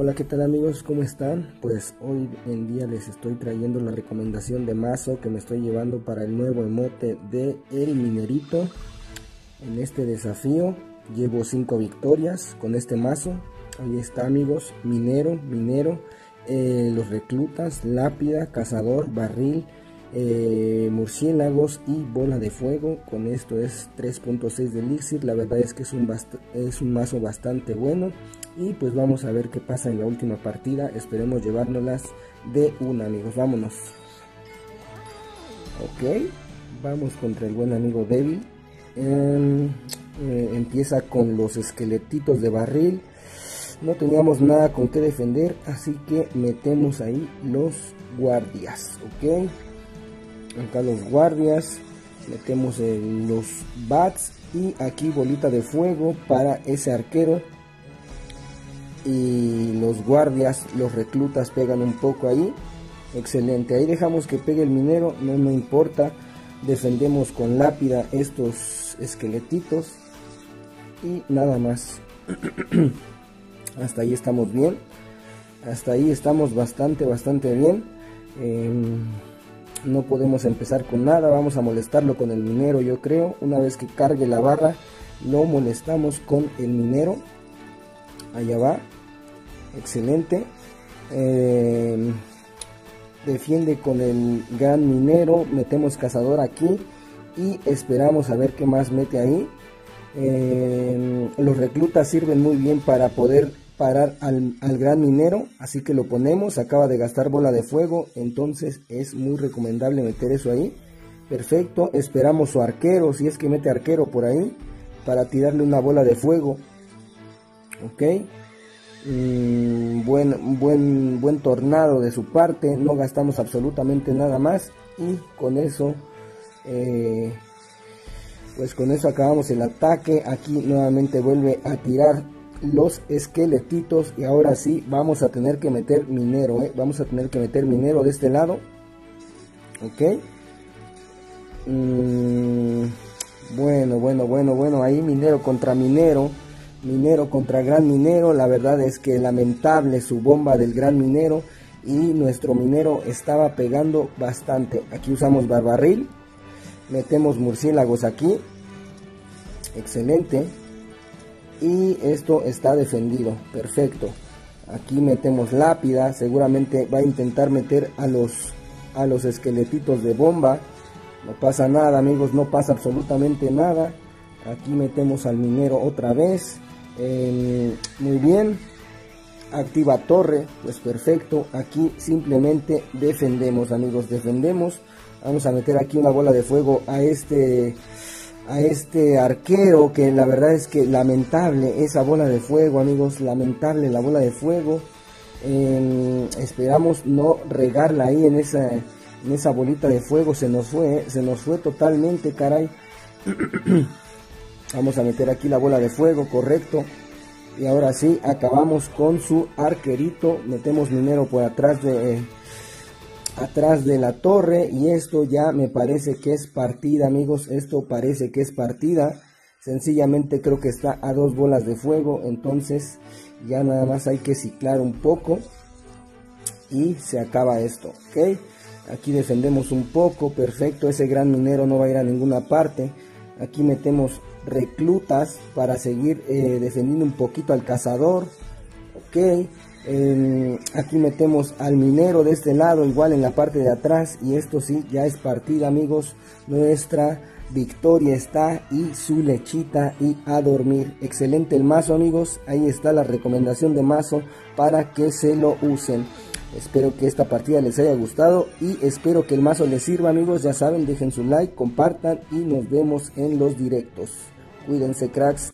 Hola, ¿qué tal amigos? ¿Cómo están? Pues hoy en día les estoy trayendo la recomendación de mazo que me estoy llevando para el nuevo emote de El Minerito. En este desafío llevo 5 victorias con este mazo. Ahí está amigos, minero, minero, eh, los reclutas, lápida, cazador, barril, eh, murciélagos y bola de fuego. Con esto es 3.6 de elixir. La verdad es que es un, mazo bastante bueno. Y pues vamos a ver qué pasa en la última partida. Esperemos llevárnoslas de una, amigos. Vámonos. Ok. Vamos contra el buen amigo Devil. Em, eh, empieza con los esqueletitos de barril. No teníamos nada con qué defender. Así que metemos ahí los guardias. Ok. Acá los guardias. Metemos los bats. Y aquí bolita de fuego para ese arquero y los guardias, los reclutas pegan un poco ahí. Excelente, ahí dejamos que pegue el minero, no me importa. Defendemos con lápida estos esqueletitos y nada más. Hasta ahí estamos bien. Hasta ahí estamos bastante, bastante bien. Em, no podemos empezar con nada, vamos a molestarlo con el minero yo creo. Una vez que cargue la barra, lo molestamos con el minero allá va, excelente. Eh, defiende con el gran minero, metemos cazador aquí y esperamos a ver qué más mete ahí. Eh, los reclutas sirven muy bien para poder parar al, al, gran minero, así que lo ponemos, acaba de gastar bola de fuego, entonces es muy recomendable meter eso ahí. Perfecto, esperamos su arquero, si es que mete arquero por ahí, para tirarle una bola de fuego. Ok. Mm, buen, buen, buen tornado de su parte no gastamos absolutamente nada más y con eso eh, pues con eso acabamos el ataque. Aquí nuevamente vuelve a tirar los esqueletitos y ahora sí vamos a tener que meter minero ¿eh? vamos a tener que meter minero de este lado ok mm, bueno bueno bueno bueno ahí minero contra minero Minero contra Gran Minero, la verdad es que lamentable su bomba del Gran Minero y nuestro minero estaba pegando bastante. Aquí usamos barbarril, metemos murciélagos aquí, excelente. Y esto está defendido, perfecto. Aquí metemos lápida, seguramente va a intentar meter a los, a los esqueletitos de bomba. No pasa nada amigos, no pasa absolutamente nada. Aquí metemos al minero otra vez muy bien. Activa torre, pues perfecto. Aquí simplemente defendemos, amigos, defendemos. Vamos a meter aquí una bola de fuego a este a este arquero que la verdad es que lamentable esa bola de fuego amigos lamentable la bola de fuego em, esperamos no regarla ahí en esa en esa bolita de fuego se nos fue se nos fue totalmente caray Vamos a meter aquí la bola de fuego, correcto. Y ahora sí, acabamos con su arquerito. Metemos minero por atrás de, atrás de la torre. Y esto ya me parece que es partida, amigos. Esto parece que es partida. Sencillamente creo que está a dos bolas de fuego. Entonces ya nada más hay que ciclar un poco. Y se acaba esto, ¿ok? Aquí defendemos un poco, perfecto. Ese gran minero no va a ir a ninguna parte. Aquí metemos reclutas para seguir eh, defendiendo un poquito al cazador. Ok. Aquí metemos al minero de este lado, igual en la parte de atrás. Y esto sí, ya es partida, amigos. Nuestra victoria está y su lechita y a dormir. Excelente el mazo, amigos. Ahí está la recomendación de mazo para que se lo usen. Espero que esta partida les haya gustado y espero que el mazo les sirva amigos. Ya saben, dejen su like, compartan y nos vemos en los directos. Cuídense cracks.